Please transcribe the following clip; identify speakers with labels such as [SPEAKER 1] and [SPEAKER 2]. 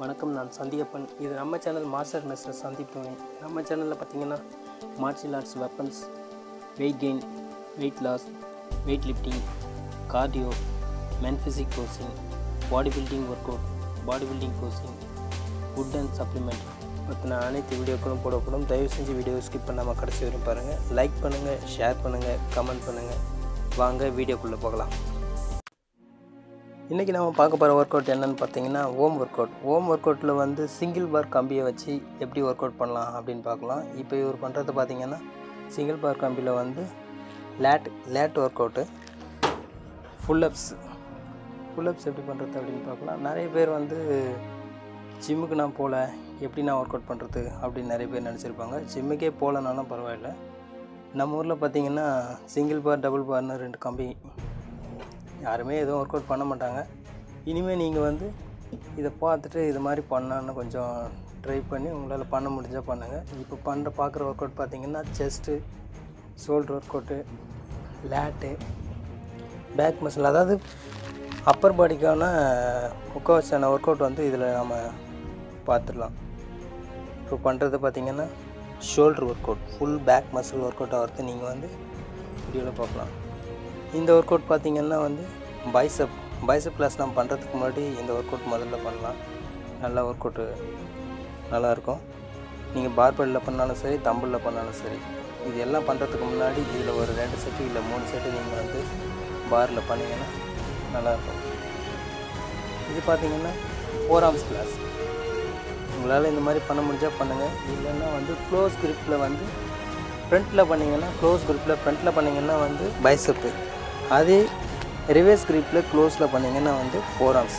[SPEAKER 1] வணக்கம் நான் சந்தியப்பன். இது நம்ம சேனல் மாஸ்டர் மிஸ்டர் சந்திப்பேன் நம்ம சேனலில் பார்த்தீங்கன்னா martial arts weapons weight gain weight loss weight lifting cardio men physique coaching body building workout body building coaching food and supplement பற்றின அனைத்து வீடியோக்களும் போடக்கூடும். தயவு செஞ்சு வீடியோ ஸ்கிப் பண்ணாமல் கடைசி வரும் பாருங்கள் லைக் பண்ணுங்கள் ஷேர் பண்ணுங்கள் கமெண்ட் பண்ணுங்கள் வாங்க வீடியோக்குள்ளே போகலாம். இன்றைக்கி நம்ம பார்க்க போகிற ஒர்க் அவுட் என்னென்னு பார்த்தீங்கன்னா home work out home work அவுட்டில் வந்து சிங்கிள் பார் கம்பியை வச்சு எப்படி ஒர்க் அவுட் பண்ணலாம் அப்படின்னு பார்க்கலாம். இப்போ இவர் பண்ணுறது பார்த்திங்கன்னா சிங்கிள் பார் கம்பியில் வந்து lat lat workout pullups pullups எப்படி பண்ணுறது அப்படின்னு பார்க்கலாம். நிறைய பேர் வந்து ஜிம்முக்கு நான் போகல எப்படி நான் ஒர்க் அவுட் பண்ணுறது அப்படின்னு நிறைய பேர் நினச்சிருப்பாங்க. ஜிம்முக்கே போகலனாலும் பரவாயில்ல. நம்ம ஊரில் பார்த்தீங்கன்னா சிங்கிள் பார் டபுள் பார்னு ரெண்டு கம்பி யாருமே எதுவும் ஒர்க் அவுட் பண்ண மாட்டாங்க. இனிமேல் நீங்கள் வந்து இதை பார்த்துட்டு இது மாதிரி பண்ணான்னு கொஞ்சம் ட்ரை பண்ணி உங்களால் பண்ண முடிஞ்சால் பண்ணுங்கள் இப்போ பண்ணுற பார்க்குற ஒர்க் அவுட் பார்த்தீங்கன்னா chest shoulder workout lat back muscle அதாவது அப்பர் பாடிக்கான முக்கால்வாசியான ஒர்க் அவுட் வந்து இதில் நம்ம பார்த்துடலாம். இப்போ பண்ணுறது பார்த்தீங்கன்னா shoulder workout full back muscle workout ஆகிறது நீங்கள் வந்து வீடியோவில் பார்க்கலாம். இந்த ஒர்க் அவுட் பார்த்தீங்கன்னா வந்து பைசப் பைசப் கிளாஸ் நம்ம பண்ணுறதுக்கு முன்னாடி இந்த ஒர்க் அவுட் முதல்ல பண்ணலாம். நல்லா ஒர்க் அவுட்டு நல்லாயிருக்கும். நீங்கள் பார்பெல்லில் பண்ணாலும் சரி தம்பிளில் பண்ணாலும் சரி இது எல்லாம் பண்ணுறதுக்கு முன்னாடி இதில் ஒரு ரெண்டு செட்டு இல்லை மூணு செட்டு நீங்கள் வந்து பாரில் பண்ணிங்கன்னா நல்லாயிருக்கும். இது பார்த்தீங்கன்னா ஃபோர் ஆர்ம்ஸ் கிளாஸ் உங்களால் இந்த மாதிரி பண்ண முடிஞ்சால் பண்ணுங்கள் இல்லைன்னா வந்து க்ளோஸ் குரூப்பில் வந்து ஃப்ரண்ட்டில் பண்ணிங்கன்னா க்ளோஸ் குரூப்பில் ஃப்ரண்ட்டில் பண்ணிங்கன்னா வந்து பைசப்பு அதே ரிவர்ஸ் கிரிப்பில் க்ளோஸில் பண்ணிங்கன்னா வந்து ஃபோர் ஆர்ம்ஸ்